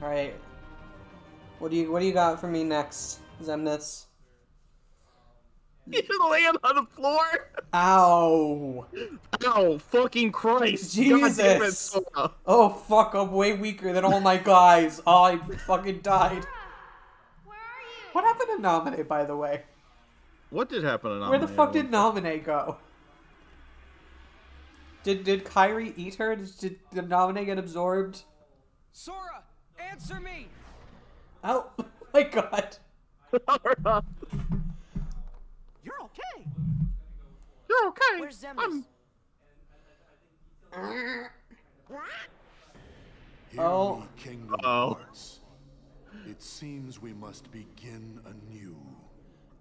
All right. What do you What do you got for me next, Xemnas? You land on the floor. Ow! Oh, fucking Christ! God damn it, Jesus. Oh fuck! I'm way weaker than all my guys. Oh, I fucking died. Where are you? What happened to Nominate, by the way? What did happen to Nominate? Where the fuck did Nominate go? Did did Kairi eat her? Did, did, did Nominee get absorbed? Sora, answer me! Oh my god! You're okay. You're okay. Where's Xemnas? I'm- Hear Oh. me, Kingdom Uh-oh. Hearts. It seems we must begin anew.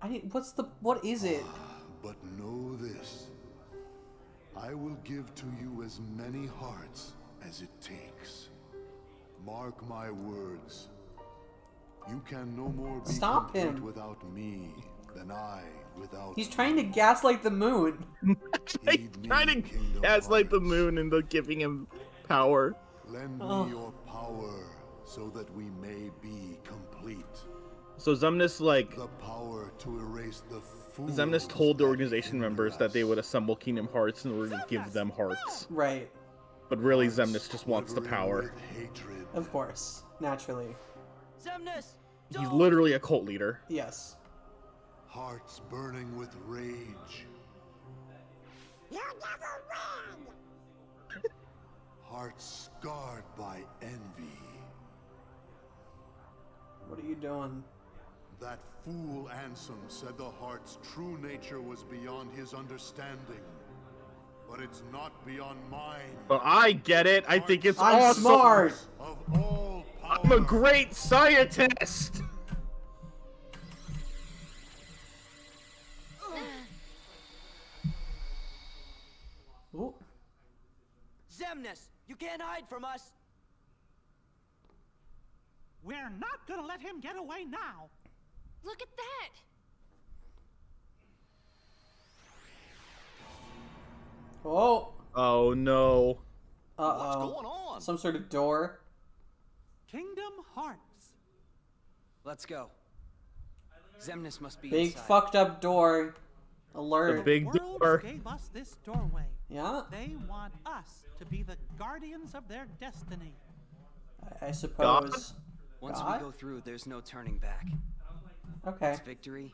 I what's the what is it? Ah, but know this. I will give to you as many hearts as it takes. Mark my words. You can no more be Stop him. without me than I without He's trying to gaslight the moon. He's trying to Kingdom gaslight the Hearts. moon into giving him power. Lend Oh. me your power so that we may be complete. So Xemnas like The power to erase the Xemnas told the organization hinder members that they would assemble Kingdom Hearts in order to give them hearts. Right. But really Xemnas just wants the power. hatred. Of course. Naturally. Xemnas! He's literally a cult leader. Yes. Hearts burning with rage. You never win! Hearts scarred by envy. What are you doing? That fool Ansem said the heart's true nature was beyond his understanding. But it's not beyond mine. But I get it. I think it's I'm awesome. smart. Of all power. I'm a great scientist. Ooh. Xemnas, you can't hide from us! We're not gonna let him get away now. Look at that! Oh. Oh no. Uh What's oh. going on? Some sort of door. Kingdom Hearts. Let's go. Xemnas must be Big inside. fucked up door. Alert. The Alert. big Worlds door. gave us this doorway. Yeah. They want us to be the guardians of their destiny. I, I suppose. Once God? we go through, there's no turning back. Okay. It's victory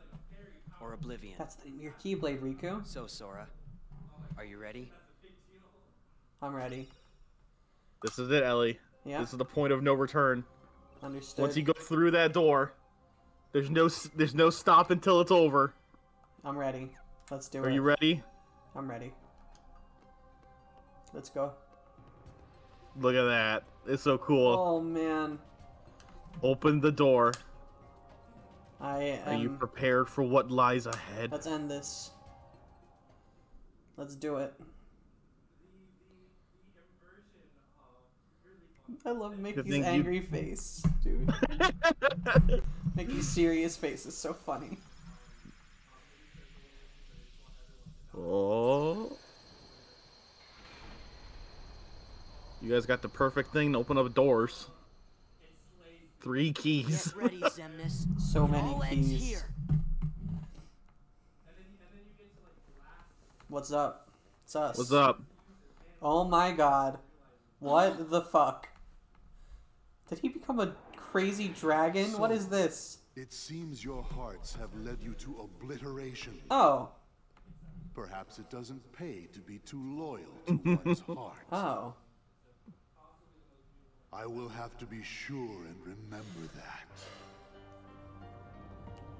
or oblivion. That's the, your Keyblade, Riku. So, Sora, are you ready? I'm ready. This is it, Ellie. Yeah. This is the point of no return. Understood. Once you go through that door, there's no there's no stop until it's over. I'm ready. Let's do Are it. Are you ready? I'm ready. Let's go. Look at that. It's so cool. Oh man. Open the door. I Are you prepared for what lies ahead? Let's end this. Let's do it. I love Mickey's thing you- angry face, dude. Mickey's serious face is so funny. Oh. You guys got the perfect thing to open up doors. Three keys. Get ready, So many all ends keys. here. What's up? It's us. What's up? Oh my god. What the fuck? Did he become a crazy dragon? What is this? It seems your hearts have led you to obliteration. Oh. Perhaps it doesn't pay to be too loyal to one's heart. Oh. I will have to be sure and remember that.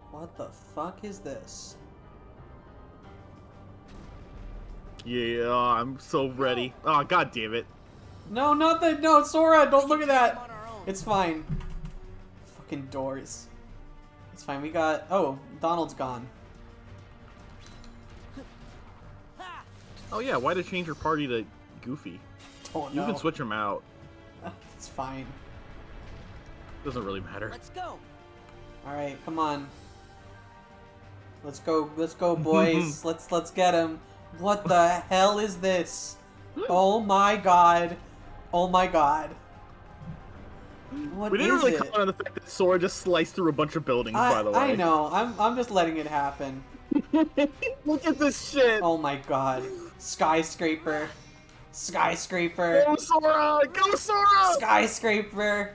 What the fuck is this? Yeah, oh, I'm so ready. Oh, god damn it. No, not that. No, Sora, don't look at that. on our own. It's fine. Fucking doors. It's fine. We got. Oh, Donald's gone. Oh yeah, why did change your party to Goofy? Oh You can switch them out. It's fine. Doesn't really matter. Let's go. All right, come on. Let's go. Let's go, boys. let's let's get him. What the hell is this? Oh my god. Oh my god. What We didn't is really it? comment on the fact that Sora just sliced through a bunch of buildings, I, by the way. I know. I'm I'm just letting it happen. Look at this shit! Oh my god. Skyscraper. Skyscraper. Go Sora! Go Sora! Skyscraper.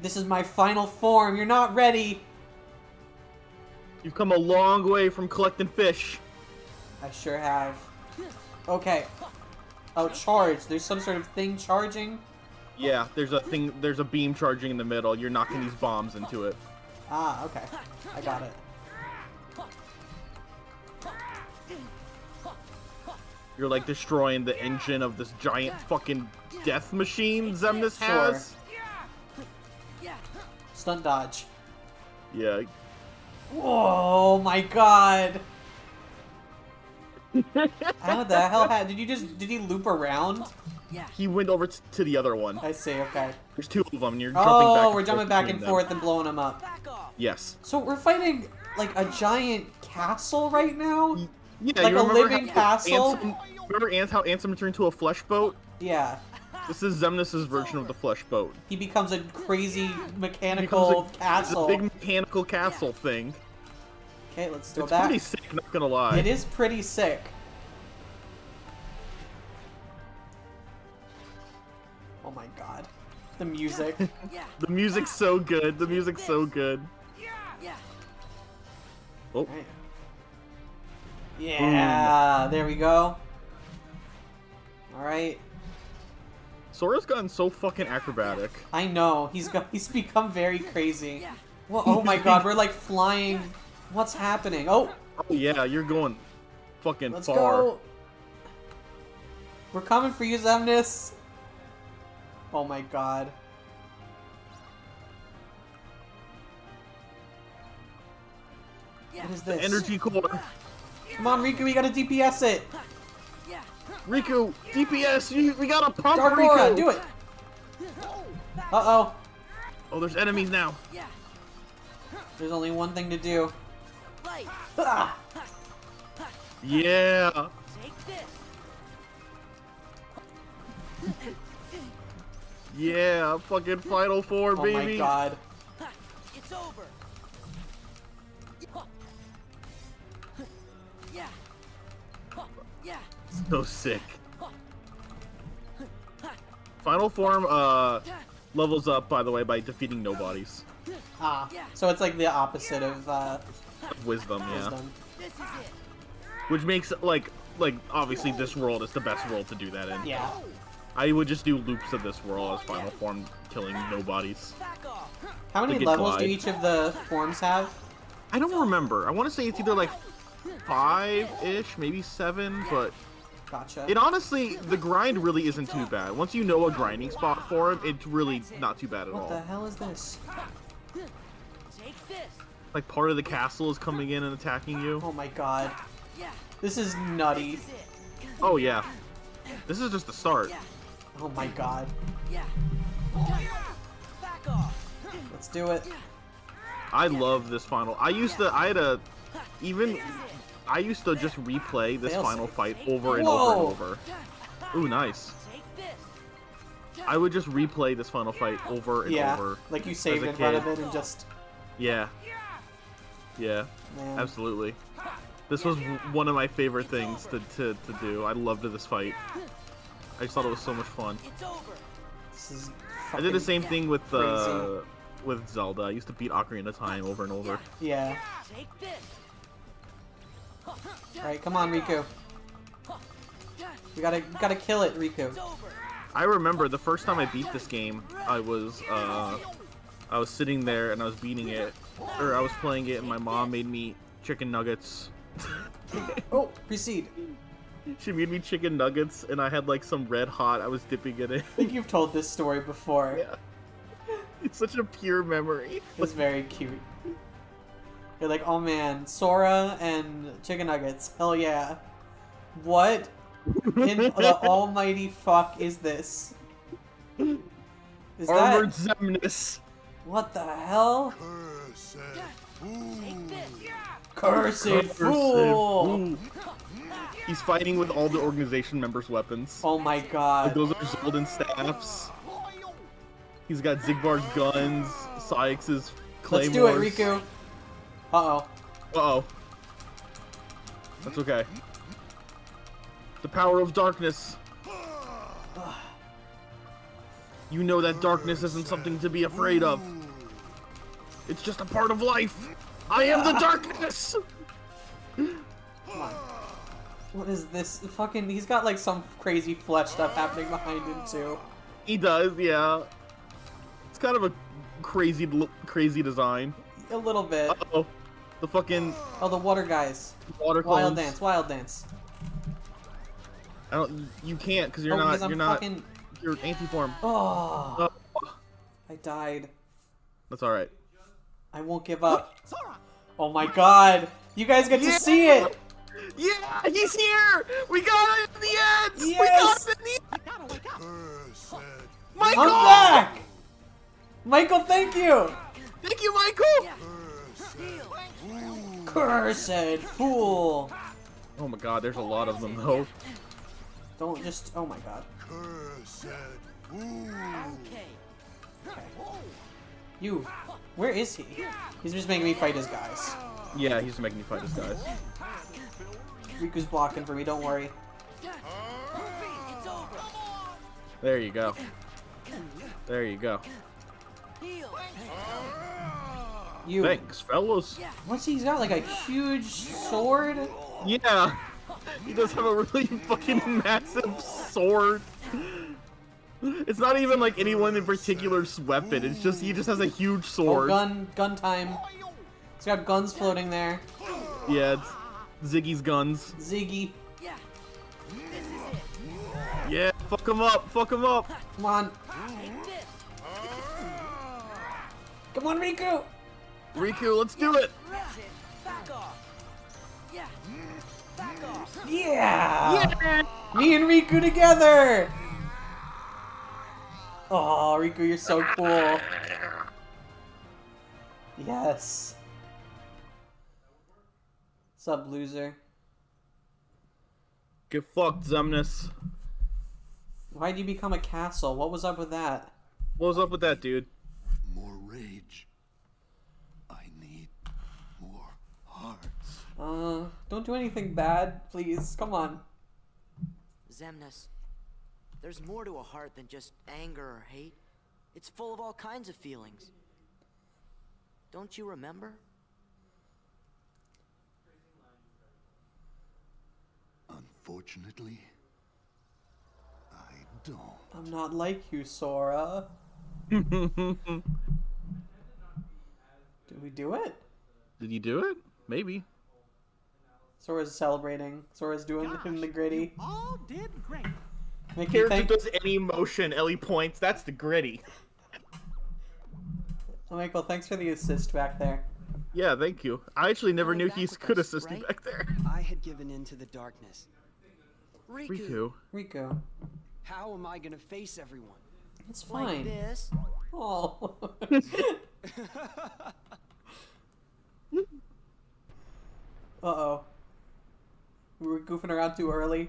This is my final form. You're not ready. You've come a long way from collecting fish. I sure have. Okay. Oh, charge. There's some sort of thing charging. Yeah, there's a thing. There's a beam charging in the middle. You're knocking these bombs into it. Ah, okay. I got it. You're like destroying the engine of this giant fucking death machine Xemnas Sure. has. Stunt dodge. Yeah. Whoa, my god. How the hell had, did you just, did he loop around? Yeah. He went over t- to the other one. I see, okay. There's two of them, and you're jumping back. Oh, we're jumping back between and them. forth and blowing them up. Yes. So we're fighting, like, a giant castle right now? Yeah, Like a living castle? Ansem, remember Ant how Ansem turned into a flesh boat? Yeah. This is Xemnas's version of the flesh boat. He becomes a crazy It mechanical becomes a, castle. A big mechanical castle thing. Okay, let's go It's back. pretty sick, not gonna lie. It is pretty sick. Oh my god. The music. Yeah. The music's so good. The music's so good. Yeah. Oh, Right. Yeah, there we go. Alright. Sora's gotten so fucking acrobatic. I know, he's got he's become very crazy. Yeah. Well, oh my god, we're like flying. What's happening? Oh, Oh yeah, you're going fucking let's far. go. We're coming for you, Xemnas. Oh my god. Yeah. What is The this? energy core. Come on, Riku, we gotta DPS it. Yeah. Riku, DPS, you, we got a pump Dark Riku. Aura, do it. Uh oh. Oh, there's enemies now. Yeah. There's only one thing to do. Light. Ah! Yeah. Take this. Yeah, fucking Final Form, Oh baby. Oh my god. It's over. Yeah. Yeah. So sick. Final form uh levels up by the way by defeating nobodies. Ah. So it's like the opposite of uh, Wisdom, yeah. wisdom. This is it. Which makes like like obviously this world is the best world to do that in. Yeah. I would just do loops of this world as final form killing nobodies. How many Like a levels do each of the forms have? I don't remember. I want to say it's either like five ish, maybe seven, but Gotcha. it honestly the grind really isn't too bad. Once you know a grinding spot for it, it's really not too bad at all. What the hell is this? Take this. Like part of the castle is coming in and attacking you. Oh my god. Yeah. This is nutty. This is. Oh yeah. This is just the start. Oh my god. Yeah. Back off. Let's do it. I love this final. I used to I had a even I used to just replay this Failsafe. final fight over and Whoa. over and over. Ooh, nice. I would just replay this final fight over and Yeah. over. Like you saved a in front of kid. it and just. Yeah. Yeah, Man. absolutely. This was one of my favorite things to, to, to do. I loved this fight. I just thought it was so much fun. It's over. This is. I did the same thing with uh, with Zelda. I used to beat Ocarina of Time over and over. Yeah. Take this. Alright, come on, Riku. We gotta gotta kill it, Riku. I remember the first time I beat this game, I was uh, I was sitting there and I was beating it, or I was playing it, and my mom made me chicken nuggets. Oh, proceed. she made me chicken nuggets, and I had like some red hot. I was dipping it in. I think you've told this story before. yeah, it's such a pure memory. It was very cute. You're like, oh man, Sora and chicken nuggets. Hell yeah. What in the almighty fuck is this? Is Armored that Xemnas. what the hell? Cursed Take. Cursed Cursed fool! fool. He's fighting with all the organization members' weapons. Oh my god. Those are golden staffs. He's got Xigbar's guns, Saix's Let's do it, Riku. Uh-oh. Uh-oh. That's okay. The power of darkness. You know that darkness isn't something to be afraid of. It's just a part of life. I am the darkness. What is this? Fucking, he's got like some crazy flesh stuff happening behind him too. He does, yeah. It's kind of a crazy, crazy design. A little bit. Uh oh, the fucking Oh, the water guys. water Wild dance, wild dance. I don't. You can't because you're oh, not. because I'm You're not. fucking. You're anti-form. Oh, Oh, I died. that's all right. I won't give up. Oh my god! You guys get to see it! Yeah, he's here. We got it in the end. We Yes! got it in the end. Gotta wake up. Cursed. Michael. I'm back! Michael, thank you! Thank you, Michael. Cursed fool! Oh my God, there's a lot of them though. Don't just. Oh my god. Cursed. Fool. Okay. Okay. You. Where is he? He's just making me fight his guys. Yeah, he's making me fight his guys. Riku's blocking for me, don't worry. There you go. There you go. You. Thanks, fellas. What's? He's got like a huge sword? Yeah, he does have a really fucking massive sword. It's not even like anyone in particular's weapon. It's just he just has a huge sword. Oh, sword. gun, gun time. He's got guns floating there. Yeah, it's Ziggy's guns. Ziggy, Yeah. This is it. Yeah, fuck him up, fuck him up. come on. Come on, Riku! Riku, let's do it. Back off. Yeah. Back off. Yeah! Me and Riku together! Oh, Riku, you're so cool. Yes. What's up, loser? Get fucked, Xemnas. Why'd you become a castle? What was up with that? What was up with that, dude? More rage. I need more hearts. Uh, don't do anything bad, please. Come on. Xemnas, there's more to a heart than just anger or hate. It's full of all kinds of feelings. Don't you remember? Unfortunately, I don't. I'm not like you, Sora. Did Did we do it? Did you do it? Maybe. Sora's celebrating. Sora's doing it in the gritty. All did great. Mickey, Character thank does any motion, Ellie points. That's the gritty. Michael, thanks for the assist back there. Yeah, thank you. I actually never Coming knew back he could us, assist me right? back there. I had given in to the darkness. Riku. Riku. Riku, How am I gonna face everyone? it's Like fine. this. Oh. uh oh. We were goofing around too early.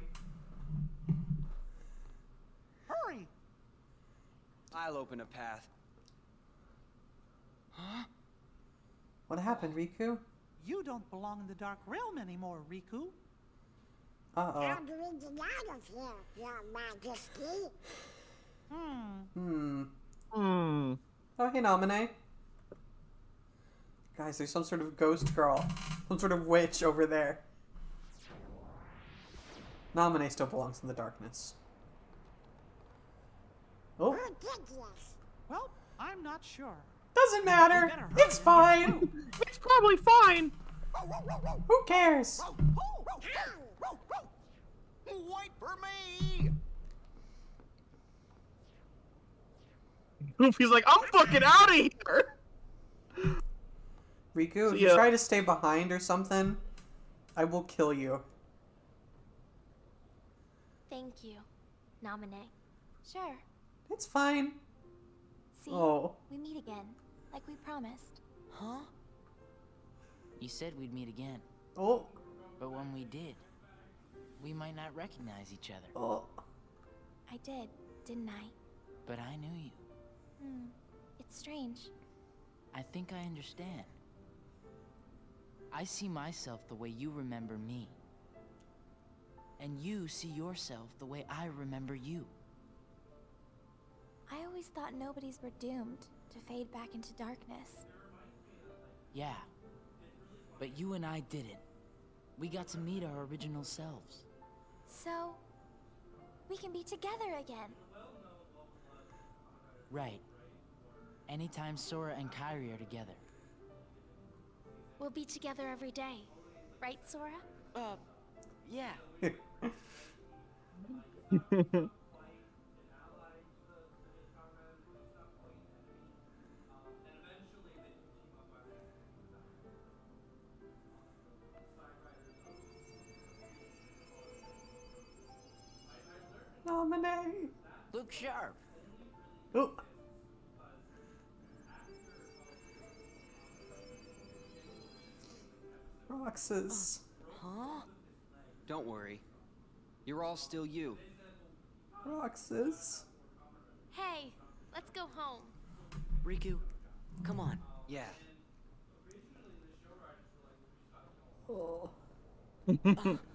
I'll open a path. Huh? What happened, Riku? You don't belong in the Dark Realm anymore, Riku. Uh oh. How do we get out of here, Your Majesty? Hmm. Hmm. Hmm. Oh, hey, Namine. Guys, there's some sort of ghost girl. Some sort of witch over there. Namine still belongs in the darkness. Oh, Well, I'm not sure. doesn't matter. It's fine. It's probably fine. Who cares? Wait for me! Goofy's like, I'm fucking out of here. Riku, if you try to stay behind or something, I will kill you. Thank you, Nominee. Sure. It's fine. See, Oh. we meet again, like we promised. Huh? You said we'd meet again, Oh. but when we did, we might not recognize each other. Oh. I did, didn't I? But I knew you. Hmm. It's strange. I think I understand. I see myself the way you remember me. And you see yourself the way I remember you. I always thought nobodies were doomed to fade back into darkness. Yeah. But you and I didn't. We got to meet our original selves. So, we can be together again. Right. Anytime Sora and Kairi are together. We'll be together every day. Right, Sora? Uh, yeah. Sharp. Oh. Roxas. Huh? Don't worry. You're all still you. Roxas. Hey, let's go home. Riku, come on. Yeah. Oh.